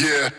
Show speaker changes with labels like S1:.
S1: yeah.